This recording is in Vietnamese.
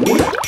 What?